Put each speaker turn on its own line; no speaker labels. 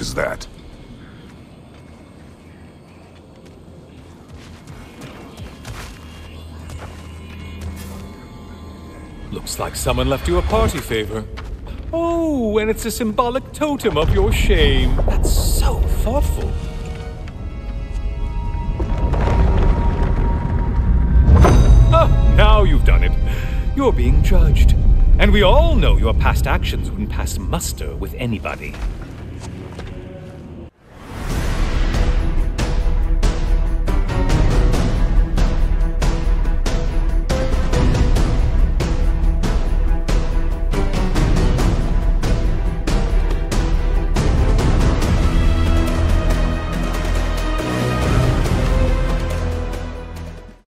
is that?
Looks like someone left you a party favor. Oh, and it's a symbolic totem of your shame. That's so thoughtful. Ah, now you've done it. You're being judged. And we all know your past actions wouldn't pass muster with anybody.